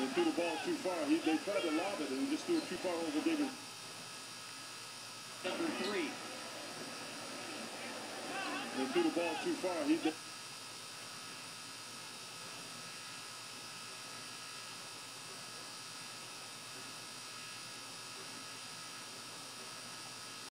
And threw the ball too far. He, they tried to lob it and he just threw it too far over David. Number three. They threw the ball too far. He,